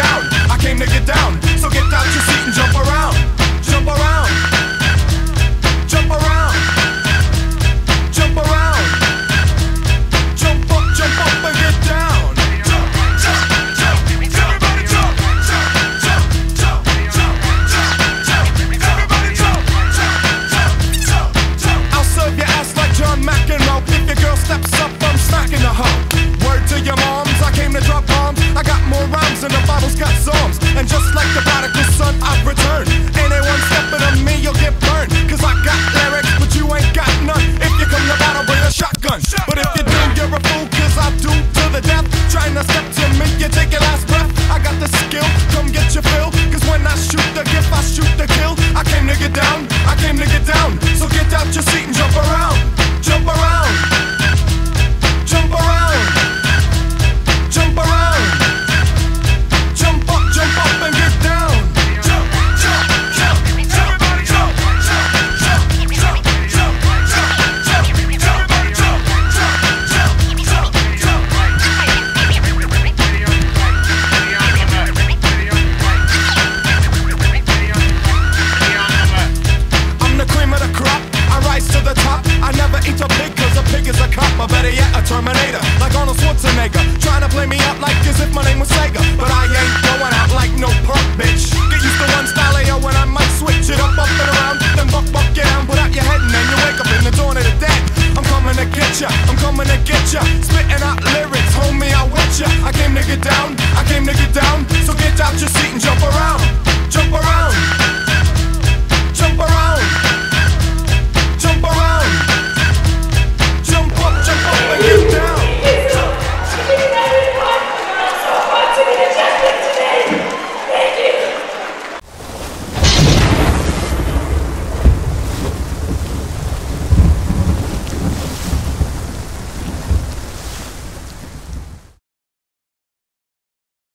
down. I came to get down, so get out your seat and jump play me out like as if my name was Sega. But I ain't going out like no punk bitch. Get used to one style yo, and I might switch it up, up and around. Then buck, buck, get down, put out your head and then you wake up in the dawn of the dead. I'm coming to get ya, I'm coming to get ya. Spitting out lyrics, homie, I'll wet ya. I came to get down, I came to get down. So get out your seat and jump around.